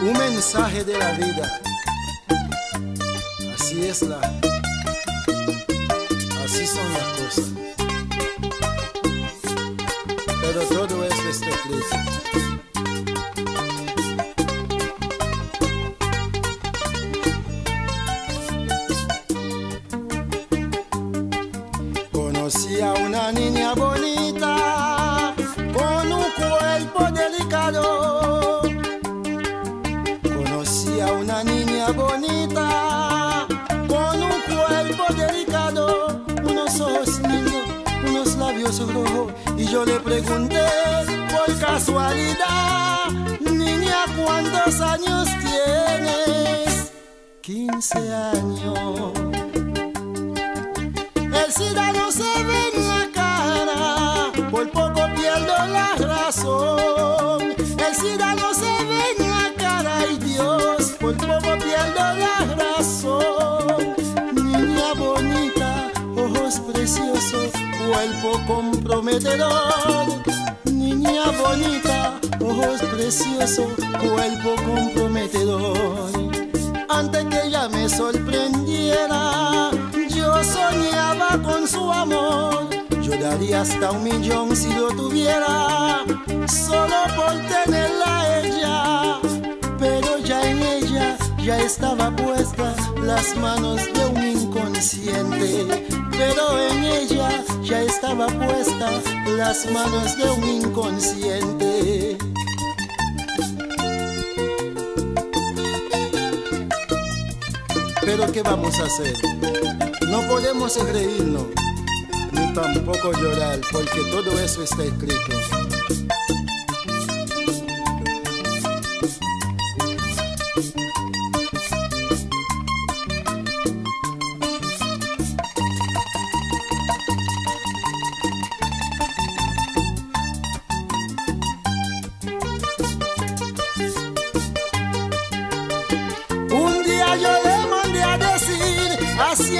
Un mensaje de la vida. Así es la. Así son las cosas. Pero todo esto está escrito. Conocí a una niña bonita una niña bonita con un cuerpo delicado, unos ojos lindos, unos labios rojos. Y yo le pregunté por casualidad, niña, ¿cuántos años tienes? 15 años. El SIDA no se ve en la cara, por cuerpo comprometedor. Niña bonita, ojos preciosos, cuerpo comprometedor. Antes que ella me sorprendiera, yo soñaba con su amor. Yo daría hasta un millón si lo tuviera, solo por tenerla a ella. Pero ya en ella ya estaba puesta las manos de un inconsciente. Pero en ella ya estaba puesta las manos de un inconsciente. Pero ¿qué vamos a hacer? No podemos reírnos, ni tampoco llorar, porque todo eso está escrito.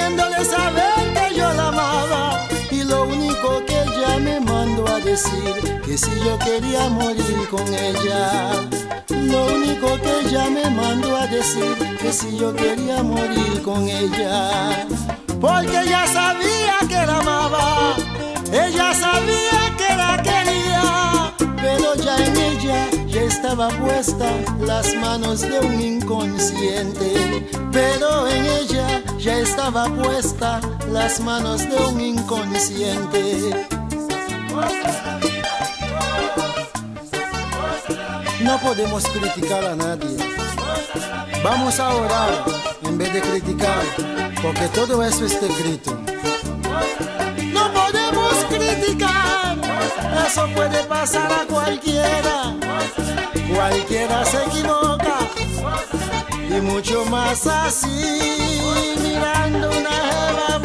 Haciéndole saber que yo la amaba. Y lo único que ella me mandó a decir, que si yo quería morir con ella. Lo único que ella me mandó a decir, que si yo quería morir con ella. Porque ella sabía que la amaba, ella sabía que la quería. Pero ya en ella ya estaba puesta las manos de un inconsciente. Estaba puesta las manos de un inconsciente. No podemos criticar a nadie. Vamos a orar en vez de criticar, porque todo eso está escrito. No podemos criticar, eso puede pasar a cualquiera. Cualquiera se equivoca mucho más así, mirando una jeva